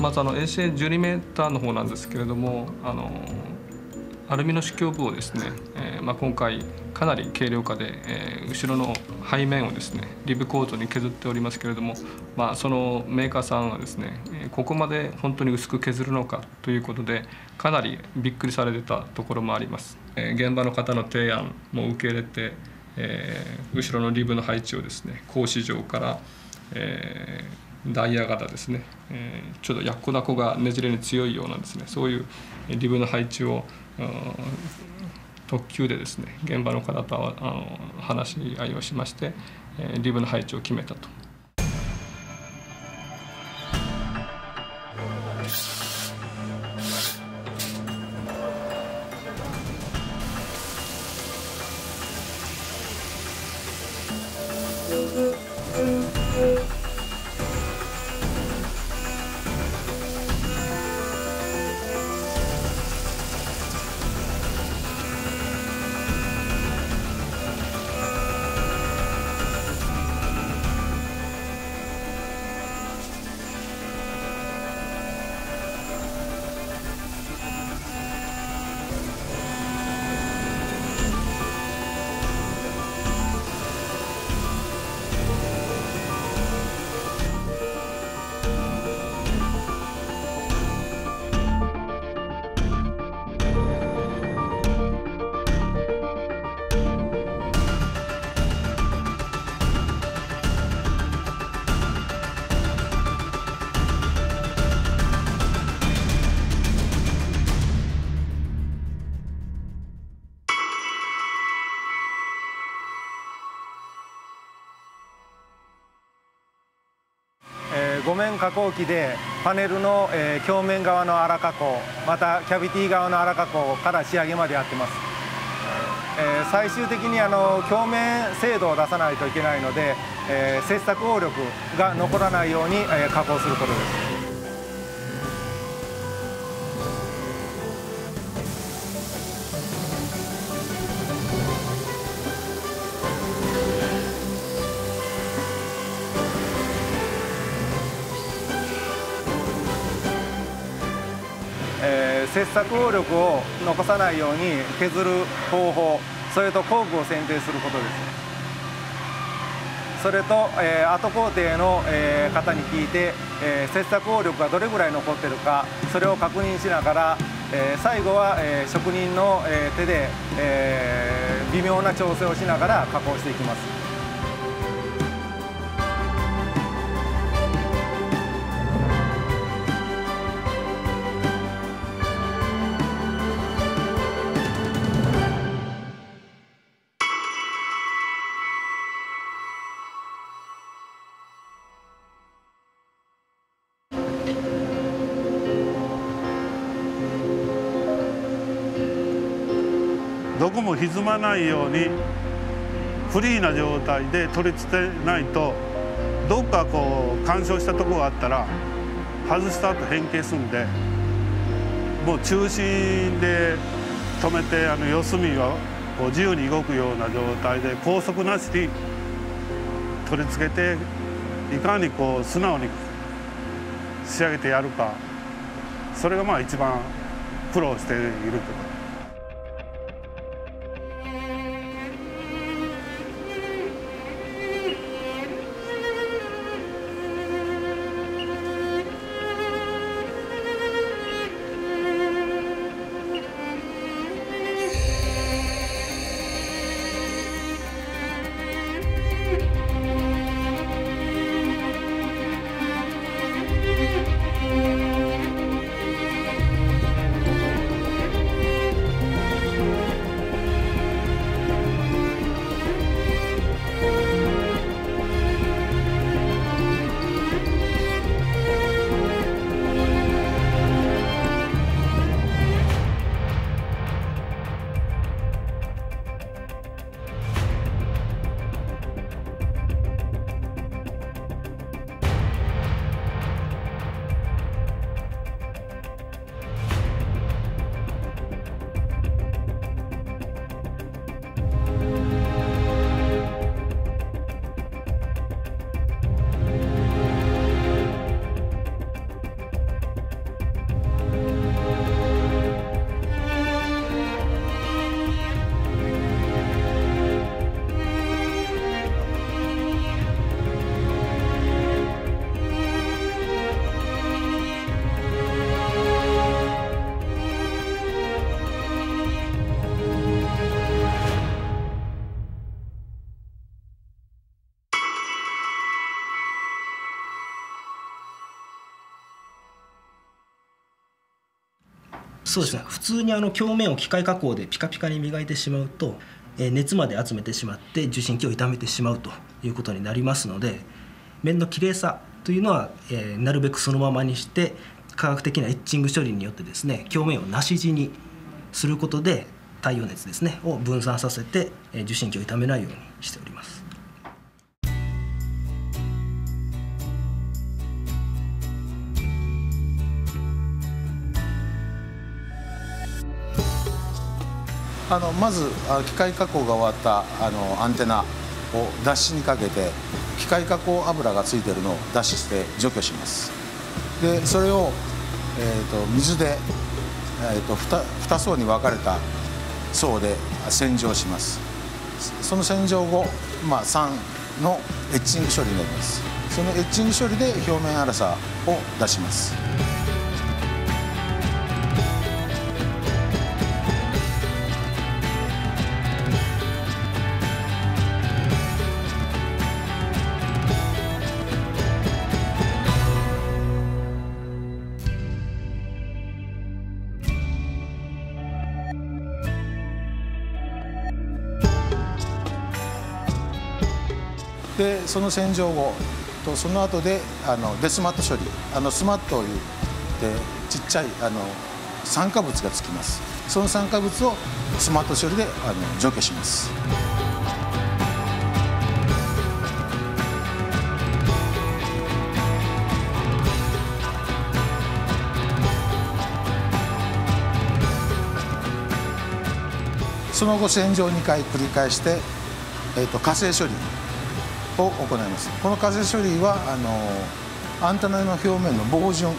まずあの衛星 12m の方なんですけれどもあのアルミの支橋部をですね、えーまあ、今回かなり軽量化で、えー、後ろの背面をですねリブコートに削っておりますけれども、まあ、そのメーカーさんはですねここまで本当に薄く削るのかということでかなりびっくりされてたところもあります。えー、現場の方の提案も受け入れて、えー、後ろのリブの配置をですね格子状から、えー、ダイヤ型ですね、えー、ちょっとやっこだこがねじれに強いようなですねそういうリブの配置を特急でですね現場の方とあの話し合いをしまして、えリブの配置を決めたと。面加工機でパネルの、えー、表面側の粗加工またキャビティ側の粗加工から仕上げまでやってます、えー、最終的にあの表面精度を出さないといけないので、えー、切削応力が残らないように、え加工することです。切削応力を残さないように削る方法それと工具を選定することです。それと、えー、後工程の、えー、方に聞いて、えー、切削応力がどれぐらい残ってるかそれを確認しながら、えー、最後は、えー、職人の、えー、手で、えー、微妙な調整をしながら加工していきます。も歪まないようにフリーな状態で取り付けないとどっかこう干渉したとこがあったら外した後変形するんでもう中心で止めてあの四隅はこう自由に動くような状態で高速なしに取り付けていかにこう素直に仕上げてやるかそれがまあ一番苦労しているところ。そうですね普通にあの表面を機械加工でピカピカに磨いてしまうとえ熱まで集めてしまって受信機を傷めてしまうということになりますので面の綺麗さというのは、えー、なるべくそのままにして科学的なエッチング処理によってですね表面をなし地にすることで太陽熱ですねを分散させて、え、受信機を傷めないようにしております。あのまず機械加工が終わったあのアンテナを脱脂にかけて機械加工油がついてるのを脱脂して除去します。でそれを、えーと、水で、えーと、2, 2層に分かれた層で洗浄します。その洗浄後、まあ、酸のエッチング処理になります。そのエッチング処理で表面粗さを出します。でその洗浄後とその後であのデスマット処理。あのスマットを言ってちっちゃいあの酸化物がつきます。その酸化物をスマット処理であの除去します。その後洗浄2回繰り返して、えーと、と火星処理。を行います。この風処理はあのアンテナの表面の防潤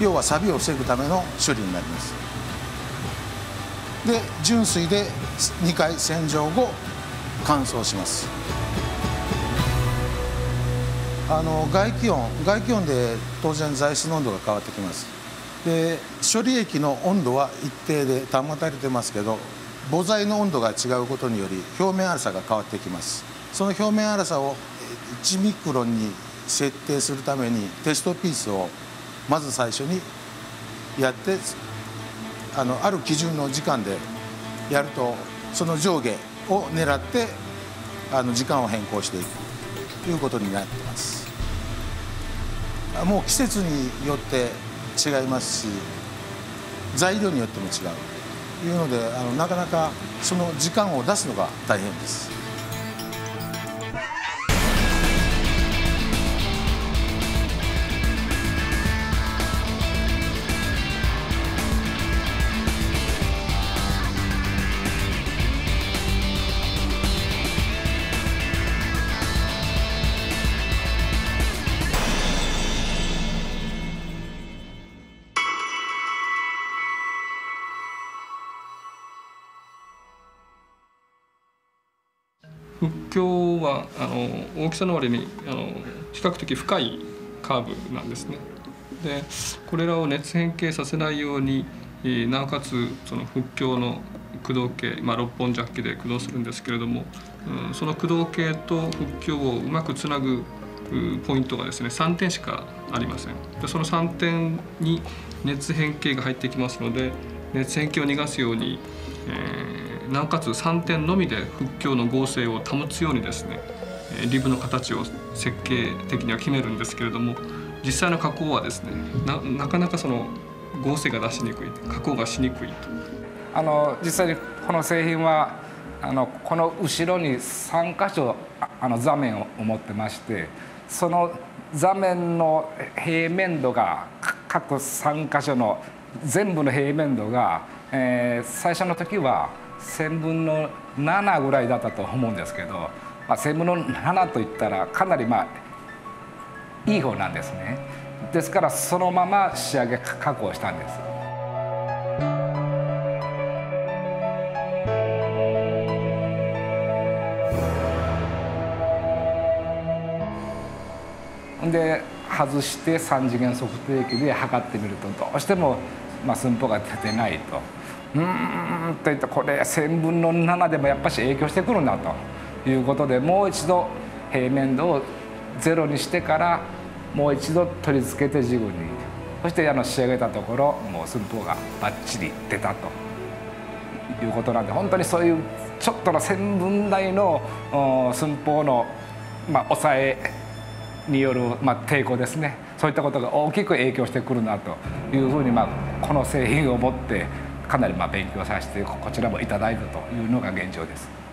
要は錆を防ぐための処理になります。で純水で2回洗浄後乾燥します。あの外気温外気温で当然材質の温度が変わってきます。で処理液の温度は一定で保たれてますけど母材の温度が違うことにより表面粗さが変わってきます。その表面粗さを1ミクロンに設定するためにテストピースをまず最初にやってあのある基準の時間でやるとその上下を狙ってあの時間を変更していくということになってます。もう季節によって違います。し材料によっても違う。というのであのなかなかその時間を出すのが大変です。境はあの大きさの割にあの比較的深いカーブなんですね。でこれらを熱変形させないようになおかつその復興の駆動系、まあ、6本ジャッキで駆動するんですけれども、うん、その駆動系と復興をうまくつなぐポイントがですね3点しかありませんでその3点に熱変形が入ってきますので熱変形を逃がすように、えーなおかつ3点のみで復興の合成を保つようにですねリブの形を設計的には決めるんですけれども実際の加工はですねなかなかその合成が出しにくい加工がしにくいと。あの実際にこの製品はあのこの後ろに3箇所あの座面を持ってましてその座面の平面度が各3箇所の全部の平面度が、えー、最初の時は1000分の7ぐらいだったと思うんですけど、まあ、1000分の7といったらかなりまあいい方なんですねですからそのまま仕上げ加工したんですで外して3次元測定器で測ってみるとどうしてもまあ寸法が出てないと。うんといってこれ1000分の7でもやっぱし影響してくるなということでもう一度平面度をゼロにしてからもう一度取り付けてジグにそしてあの仕上げたところもう寸法がバッチリ出たと。いうことなんで本当にそういうちょっとの千分台の寸法の、まあ、抑えによる、まあ、抵抗ですね。そういったことが大きく影響してくるなというふうに、まあ、この製品を持ってかなりまあ勉強させてこちらもいただいたというのが現状です。